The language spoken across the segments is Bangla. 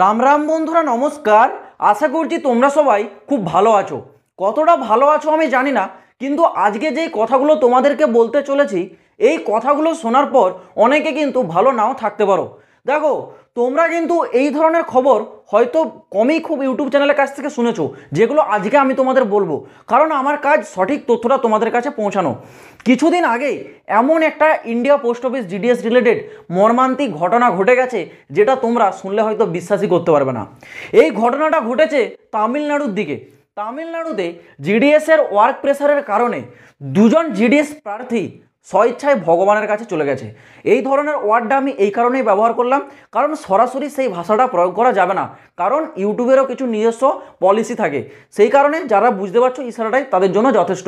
রাম রাম বন্ধুরা, নমস্কার। আশা করছি তোমরা সবাই খুব ভালো আছো। কতটা ভালো আছো আমি জানি না, কিন্তু আজকে যে কথাগুলো তোমাদেরকে বলতে চলেছি, এই কথাগুলো শোনার পর অনেকে কিন্তু ভালো নাও থাকতে পারো। দেখো তোমরা কিন্তু এই ধরনের খবর হয়তো কমই খুব ইউটিউব চ্যানেলের কাছ থেকে শুনেছো, যেগুলো আজকে আমি তোমাদের বলব। কারণ আমার কাজ সঠিক তথ্যটা তোমাদের কাছে পৌঁছানো। কিছুদিন আগেই এমন একটা India post office GDS related মর্মান্তিক ঘটনা ঘটে গেছে, যেটা তোমরা শুনলে হয়তো বিশ্বাসই করতে পারবে না। এই ঘটনাটা ঘটেছে তামিলনাড়ুর দিকে। তামিলনাড়ুতে জিডিএসের ওয়ার্ক প্রেসারের কারণে দুজন জিডিএস প্রার্থী স্বইচ্ছায় ভগবানের কাছে চলে গেছে। এই ধরনের ওয়ার্ডটা আমি এই কারণেই ব্যবহার করলাম, কারণ সরাসরি সেই ভাষাটা প্রয়োগ করা যাবে না। কারণ ইউটিউবেরও কিছু নিজস্ব পলিসি থাকে। সেই কারণে যারা বুঝতে পারছ ইশারাটাই তাদের জন্য যথেষ্ট।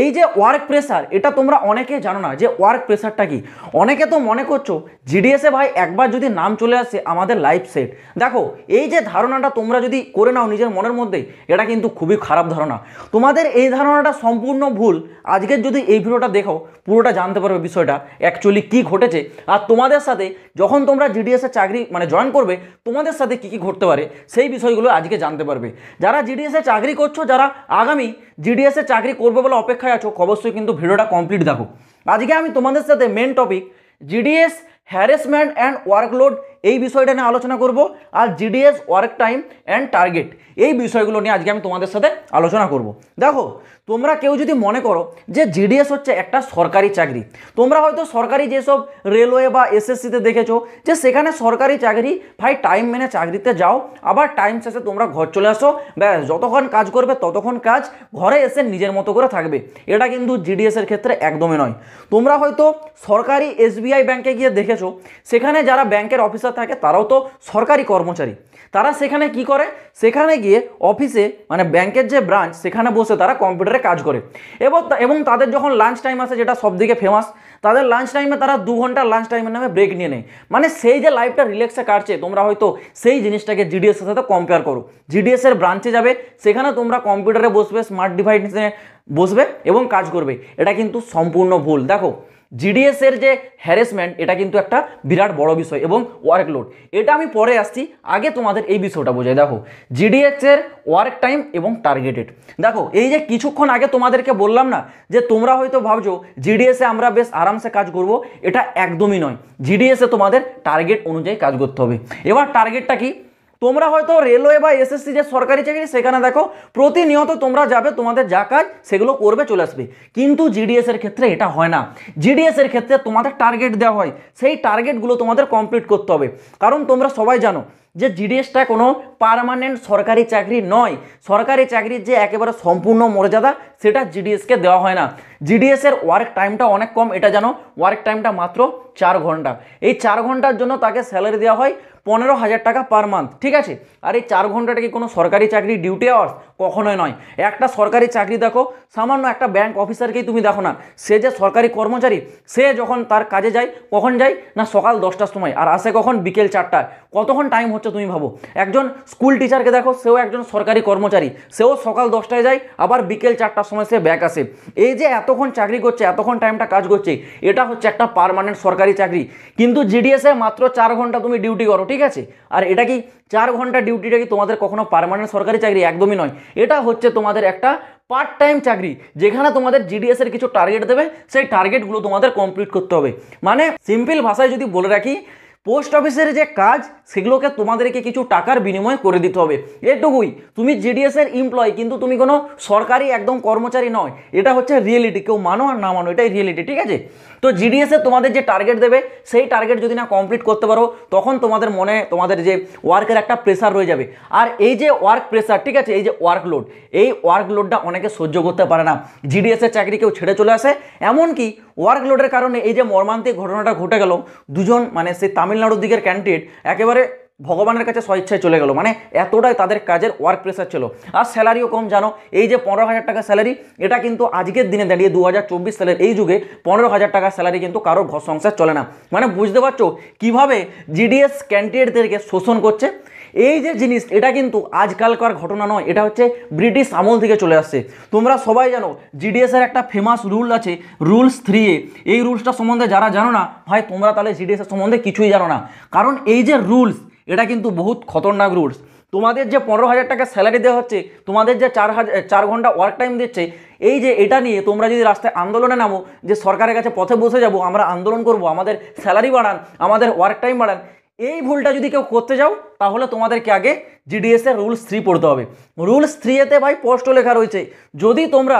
এই যে ওয়ার্ক প্রেশার এটা তোমরা অনেকে জানো না যে ওয়ার্ক প্রেশারটা কি? অনেকে তো মনে করছ জিডিএসে ভাই একবার যদি নাম চলে আসে আমাদের লাইফ সেট দেখো, এই যে ধারণাটা তোমরা যদি করে নাও নিজের মনের মধ্যে, এটা কিন্তু খুবই খারাপ ধারণা। তোমাদের এই ধারণাটা সম্পূর্ণ ভুল। আজকের যদি এই ভিডিওটা দেখো পুরোটা জানতে পারবে বিষয়টা অ্যাকচুয়ালি কী ঘটেছে। আর তোমাদের সাথে যখন তোমরা জিডিএসের চাকরি মানে জয়েন করবে, তোমাদের সাথে কী কী ঘটতে পারে, সেই বিষয়গুলো আজকে জানতে পারবে। যারা জিডিএসে চাকরি করছ, যারা আগামী জিডিএসে চাকরি করবে বলে অপেক্ষায় আছো, অবশ্যই কিন্তু ভিডিওটা কমপ্লিট দেখো। আজকে আমি তোমাদের সাথে main topic GDS harassment and workload এই বিষয়টা নিয়ে আলোচনা করব, আর GDS work time and target এই বিষয়গুলো নিয়ে আজকে আমি তোমাদের সাথে আলোচনা করব। দেখো তোমরা কেউ যদি মনে করো যে জিডিএস হচ্ছে একটা সরকারি চাকরি, তোমরা হয়তো সরকারি যেসব রেলওয়ে বা এসএসসিতে দেখেছ যে সেখানে সরকারি চাকরি, ভাই টাইম মেনে চাকরিতে যাও, আবার টাইম শেষে তোমরা ঘর চলে আসো, ব্যাস, যতক্ষণ কাজ করবে ততক্ষণ কাজ, ঘরে এসে নিজের মতো করে থাকবে। এটা কিন্তু জিডিএসের ক্ষেত্রে একদমই নয়। তোমরা হয়তো সরকারি এসবিআই ব্যাংকে গিয়ে দেখেছ, সেখানে যারা ব্যাংকের অফিসার থাকে তারাও তো সরকারি কর্মচারী। তারা সেখানে কি করে? সেখানে গিয়ে অফিসে মানে ব্যাংকের যে ব্রাঞ্চ সেখানে বসে তারা কম্পিউটারে কাজ করে। এবং এবং তাদের যখন লাঞ্চ টাইম আসে, যেটা সবদিকে ফেমাস তাদের লাঞ্চ টাইমে তারা দু ঘণ্টা লাঞ্চ টাইমের নামে ব্রেক নিয়ে নেয়। মানে সেই যে লাইফটা রিল্যাক্সে কাটছে, তোমরা হয়তো সেই জিনিসটাকে জিডিএসের সাথে কম্পেয়ার করো। জিডিএসের ব্রাঞ্চে যাবে, সেখানে তোমরা কম্পিউটারে বসবে স্মার্ট ডিভাইসে বসবে এবং কাজ করবে। এটা কিন্তু সম্পূর্ণ ভুল। দেখো জিডিএসের যে হ্যারেসমেন্ট এটা কিন্তু একটা বিরাট বড় বিষয় এবং ওয়ার্কলোড এটা আমি পরে আসছি, আগে তোমাদের এই বিষয়টা বোঝাই। দেখো জিডিএসের ওয়ার্ক টাইম এবং টার্গেটেড দেখো, এই যে কিছুক্ষণ আগে তোমাদেরকে বললাম না, যে তোমরা হয়তো ভাবছ জিডিএসে আমরা বেশ আরামসে কাজ করব, এটা একদমই নয়। জিডিএসে তোমাদের টার্গেট অনুযায়ী কাজ করতে হবে। এবার টার্গেটটা কি? তোমরা হয়তো রেলওয়ে বা এসএসসি যে সরকারি চাকরি সেখানে দেখো, প্রতিনিয়ত তোমরা যাবে, তোমাদের যা কাজ সেগুলো করবে, চলে আসবে। কিন্তু জিডিএস এর ক্ষেত্রে এটা হয় না। জিডিএস এর ক্ষেত্রে তোমাদের টার্গেট দেওয়া হয়। সেই টার্গেটগুলো তোমাদের কমপ্লিট করতে হবে। কারণ তোমরা সবাই জানো যে জিডিএসটা কোনো পারমানেন্ট সরকারি চাকরি নয়। সরকারি চাকরির যে একেবারে সম্পূর্ণ মর্যাদা সেটা জিডিএসকে দেওয়া হয় না। জিডিএসের ওয়ার্ক টাইমটা অনেক কম, এটা জানো? ওয়ার্ক টাইমটা মাত্র চার ঘণ্টা। এই চার ঘণ্টার জন্য তাকে স্যালারি দেওয়া হয় পনেরো হাজার টাকা পার মান্থ ঠিক আছে? আর এই চার ঘন্টাটা কি কোনো সরকারি চাকরি ডিউটি আওয়ার্স কখনোই নয়। একটা সরকারি চাকরি দেখো, সামান্য একটা ব্যাংক অফিসারকেই তুমি দেখো না। সে যে সরকারি কর্মচারী, সে যখন তার কাজে যায়, কখন যায়? না সকাল দশটার সময়, আর আসে কখন? বিকেল চারটায়। কতক্ষণ টাইম হচ্ছে তুমি ভাবো? একজন স্কুল টিচারকে দেখো, সেও একজন সরকারি কর্মচারী। সেও সকাল দশটায় যায়, আবার বিকেল চারটার সময় সে ব্যাক আসে। এই যে এতক্ষণ চাকরি করছে, এতক্ষণ টাইমটা কাজ করছে, এটা হচ্ছে একটা পারমানেন্ট সরকারি চাকরি। কিন্তু জিডিএসে মাত্র চার ঘণ্টা তুমি ডিউটি করো, ঠিক আছে? আর এটা কি চার ঘণ্টা ডিউটিটা কি তোমাদের কখনো পারমানেন্ট সরকারি চাকরি? একদমই নয়। এটা হচ্ছে তোমাদের একটা পার্ট টাইম চাকরি, যেখানে তোমাদের জিডিএস এর কিছু টার্গেট দেবে, সেই টার্গেটগুলো তোমাদের কমপ্লিট করতে হবে। মানে সিম্পল ভাষায় যদি বলে রাখি পোস্ট অফিসের যে কাজ, সেগুলোকে তোমাদেরকে কিছু টাকার বিনিময় করে দিতে হবে। এটুকুই। তুমি জিডিএসের এমপ্লয় কিন্তু তুমি কোনো সরকারি একদম কর্মচারী নয়। এটা হচ্ছে রিয়েলিটি কেউ মানো আর না মানো, এটাই রিয়েলিটি ঠিক আছে? তো জিডিএসে তোমাদের যে টার্গেট দেবে, সেই টার্গেট যদি না কমপ্লিট করতে পারো, তখন তোমাদের মনে, তোমাদের যে ওয়ার্কের একটা প্রেশার রয়ে যাবে। আর এই যে ওয়ার্ক প্রেশার ঠিক আছে? এই যে ওয়ার্কলোড এই ওয়ার্কলোডটা অনেকে সহ্য করতে পারে না। জিডিএসের চাকরি কেউ ছেড়ে চলে আসে, এমনকি ওয়ার্কলোডের কারণে এই যে মর্মান্তিক ঘটনাটা ঘটে গেল, দুজন মানে সেই তামিলনাড়ুর দিকের ক্যান্ডিডেট একেবারে ভগবানের কাছে স্বেচ্ছায় চলে গেল। মানে এতটাই তাদের কাজের ওয়ার্ক প্রেসার ছিল। আর স্যালারিও কম, জানো? এই যে পনেরো হাজার টাকা স্যালারি এটা কিন্তু আজকের দিনে দাঁড়িয়ে দু হাজার চব্বিশ সালের এই যুগে পনেরো হাজার টাকা স্যালারি কিন্তু কারোর ঘর সংসার চলে না। মানে বুঝতে পারছ কীভাবে জিডিএস ক্যান্ডিডেটদেরকে শোষণ করছে? এই যে জিনিস, এটা কিন্তু আজকালকার ঘটনা নয়, এটা হচ্ছে ব্রিটিশ আমল থেকে চলে আসছে। তোমরা সবাই জানো জিডিএসের একটা ফেমাস রুল আছে রুলস থ্রি এ। এই রুলসটা সম্বন্ধে যারা জানো না, ভাই, তোমরা তাহলে জিডিএসের সম্বন্ধে কিছুই জানো না। কারণ এই যে রুলস এটা কিন্তু বহুত খতরনাক রুলস তোমাদের যে পনেরো হাজার টাকা স্যালারি দেওয়া হচ্ছে, তোমাদের যে চার হাজার চার ঘণ্টা ওয়ার্ক টাইম দিচ্ছে, এই যে এটা নিয়ে তোমরা যদি রাস্তায় আন্দোলনে নামো, যে সরকারের কাছে পথে বসে যাব, আমরা আন্দোলন করব, আমাদের স্যালারি বাড়ান, আমাদের ওয়ার্ক টাইম বাড়ান, এই ভুলটা যদি কেউ করতে যাও তাহলে তোমাদেরকে আগে জিডিএস এর রুলস থ্রি পড়তে হবে। রুলস থ্রি এতে ভাই স্পষ্ট লেখা রয়েছে। যদি তোমরা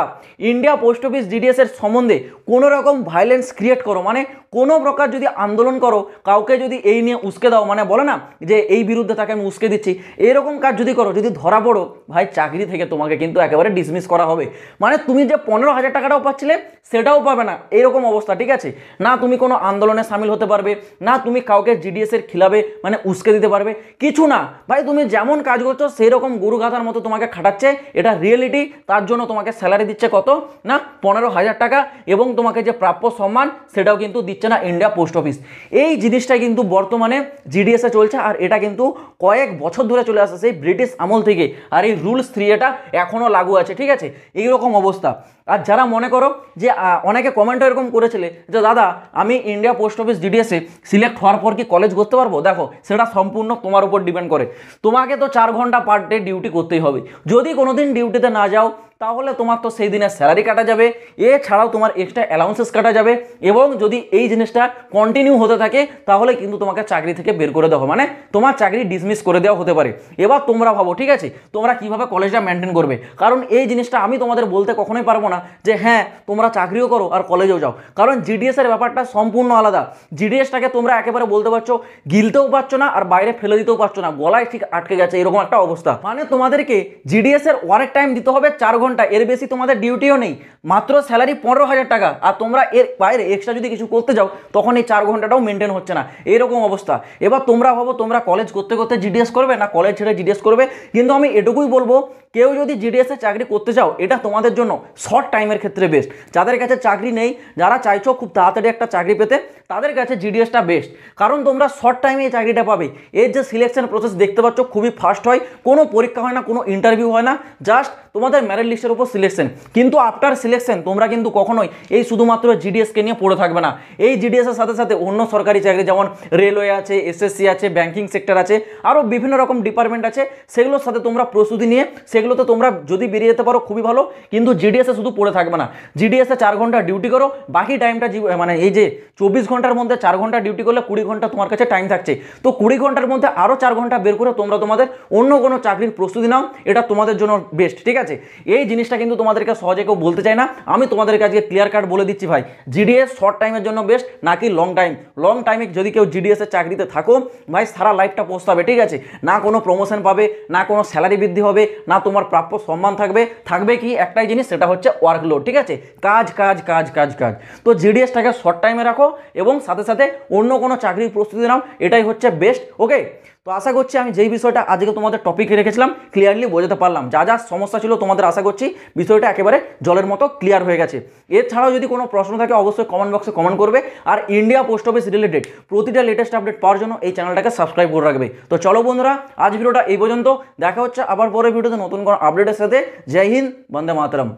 ইন্ডিয়া পোস্ট অফিস জিডিএস এর সম্বন্ধে কোনো রকম ভাইলেন্স ক্রিয়েট করো মানে কোনো প্রকার যদি আন্দোলন করো, কাউকে যদি এই নিয়ে উস্কে দাও মানে বলে না যে এই বিরুদ্ধে তাকে আমি উস্কে দিচ্ছি, এরকম কাজ যদি করো, যদি ধরা পড়ো, ভাই চাকরি থেকে তোমাকে কিন্তু একেবারে ডিসমিস করা হবে। মানে তুমি যে পনেরো হাজার টাকাটাও পাচ্ছিলে, সেটাও পাবে না, এরকম অবস্থা, ঠিক আছে? না তুমি কোনো আন্দোলনে সামিল হতে পারবে, না তুমি কাউকে জিডিএস এর খিলাবে মানে উস্কে দিতে পারবে। কিছু না। ভাই, তুমি যেমন কাজ করছ সেই রকম গরু গাধার মতো তোমাকে খাটাচ্ছে। এটা রিয়েলিটি তার জন্য তোমাকে স্যালারি দিচ্ছে কত? না, পনেরো হাজার টাকা। এবং তোমাকে যে প্রাপ্য সম্মান, সেটাও কিন্তু দিচ্ছে না ইন্ডিয়া পোস্ট অফিস এই জিনিসটা কিন্তু বর্তমানে জিডিএসে চলছে, আর এটা কিন্তু কয়েক বছর ধরে চলে আসছে সেই ব্রিটিশ আমল থেকে। আর এই রুলস থ্রি এটা এখনও লাগু আছে, ঠিক আছে? এইরকম অবস্থা। আর যারা মনে করো যে অনেকে কমেন্ট এরকম করেছিলে যে, দাদা, আমি ইন্ডিয়া পোস্ট অফিস জিডিএসে সিলেক্ট হওয়ার পর কি কলেজ করতে পারব? দেখো, সেটা সম্পূর্ণ তোমার উপর ডিপেন্ড করে। তোমাকে তো চার ঘণ্টা পার ডে ডিউটি করতেই হবে। যদি কোনোদিন ডিউটিতে না যাও তাহলে তোমার তো সেই দিনের স্যালারি কাটা যাবে। এছাড়াও তোমার এক্সট্রা অ্যালাউন্সেস কাটা যাবে এবং যদি এই জিনিসটা কন্টিনিউ হতে থাকে, তাহলে কিন্তু তোমাকে চাকরি থেকে বের করে দেওয়া মানে তোমার চাকরি ডিসমিস করে দেওয়া হতে পারে। এবার তোমরা ভাবো, ঠিক আছে? তোমরা কীভাবে কলেজটা মেনটেন করবে? কারণ এই জিনিসটা আমি তোমাদের বলতে কখনোই পারব না যে হ্যাঁ তোমরা চাকরিও করো আর কলেজেও যাও। কারণ জিডিএস এর ব্যাপারটা সম্পূর্ণ আলাদা। জিডিএসটাকে তোমরা একেবারে বলতে পারছ, গিলতেও পারছ না আর বাইরে ফেলে দিতেও পারছ না। গলায় ঠিক আটকে গেছে, এরকম একটা অবস্থা। মানে তোমাদেরকে জিডিএস এর ওয়ার্ক টাইম দিতে হবে চার ঘণ্টা এর বেশি তোমাদের ডিউটিও নেই। মাত্র স্যালারি পনেরো হাজার টাকা। আর তোমরা এর বাইরে এক্সট্রা যদি কিছু করতে যাও, তখন এই চার ঘন্টাটাও মেনটেন হচ্ছে না। এরকম অবস্থা। এবার তোমরা ভাবো, তোমরা কলেজ করতে করতে জিডিএস করবে না? কলেজ ছেড়ে জিডিএস করবে? কিন্তু আমি এটুকুই বলব কেউ যদি জিডিএস চাকরি করতে চাও, এটা তোমাদের জন্য শর্ট টাইমের ক্ষেত্রে বেস্ট যাদের কাছে চাকরি নেই, যারা চাইছো খুব তাড়াতাড়ি একটা চাকরি পেতে, তাদের কাছে জিডিএসটা বেস্ট কারণ তোমরা শর্ট টাইমে এই চাকরিটা পাবে। এর যে সিলেকশন প্রসেস দেখতে পাচ্ছ, খুবই ফাস্ট হয়। কোনো পরীক্ষা হয় না, কোনো ইন্টারভিউ হয় না। জাস্ট তোমাদের ম্যারিট লিস্টের উপর সিলেকশন কিন্তু আফটার সিলেকশন তোমরা কিন্তু কখনোই এই শুধুমাত্র জিডিএসকে নিয়ে পড়ে থাকবে না। এই জিডিএসের সাথে সাথে অন্য সরকারি চাকরি, যেমন রেলওয়ে আছে এসএসসি আছে ব্যাংকিং সেক্টর আছে আরও বিভিন্ন রকম ডিপার্টমেন্ট আছে। সেগুলোর সাথে তোমরা প্রস্তুতি নিয়ে সেগুলোতে তোমরা যদি বেরিয়ে যেতে পারো, খুবই ভালো। কিন্তু জিডিএসে শুধু পড়ে থাকবে না। জিডিএসে চার ঘণ্টা ডিউটি করো, বাকি টাইমটা মানে এই যে চব্বিশ ঘণ্টার মধ্যে চার ঘণ্টা ডিউটি করলে কুড়ি ঘণ্টা তোমার কাছে টাইম থাকছে। তো কুড়ি ঘণ্টার মধ্যে আরও চার ঘণ্টা বের করে তোমরা তোমাদের অন্য কোনো চাকরির প্রস্তুতি নাও, এটা তোমাদের জন্য বেস্ট ঠিক আছে? এই জিনিসটা কিন্তু তোমাদেরকে সহজে কেউ বলতে চাই না। আমি তোমাদেরকে আজকে ক্লিয়ার কাট বলে দিচ্ছি ভাই। জিডিএস শর্ট টাইমের জন্য বেস্ট নাকি লং টাইম লং টাইমে যদি কেউ জিডিএসের চাকরিতে থাকো, ভাই সারা লাইফটা পৌঁছাবে ঠিক আছে? না কোনো প্রমোশন পাবে, না কোনো স্যালারি বৃদ্ধি হবে, না তোমার প্রাপ্য সম্মান থাকবে থাকবে কি? একটাই জিনিস, সেটা হচ্ছে ওয়ার্কলোড ঠিক আছে? কাজ কাজ কাজ কাজ কাজ। তো জিডিএসটাকে শর্ট টাইমে রাখো এবং সাথে সাথে অন্য কোনো চাকরির প্রস্তুতি নাও, এটাই হচ্ছে বেস্ট ওকে তো আশা করছি আমি যেই বিষয়টা আজকে তোমাদের টপিকে রেখেছিলাম ক্লিয়ারলি বোঝাতে পারলাম। যা যা সমস্যা ছিল তোমাদের আশা করছি বিষয়টা একেবারে জলের মতো ক্লিয়ার হয়ে গেছে। এছাড়াও যদি কোনো প্রশ্ন থাকে, অবশ্যই কমেন্ট বক্সে কমেন্ট করবে। আর ইন্ডিয়া পোস্ট অফিস রিলেটেড প্রতিটা লেটেস্ট আপডেট পাওয়ার জন্য এই চ্যানেলটাকে সাবস্ক্রাইব করে রাখবে। তো চলো বন্ধুরা, আজ ভিডিওটা এই পর্যন্ত। দেখা হচ্ছে আবার পরের ভিডিওতে নতুন কোনো আপডেটের সাথে। জয় হিন্দ, বন্দে মাতরম।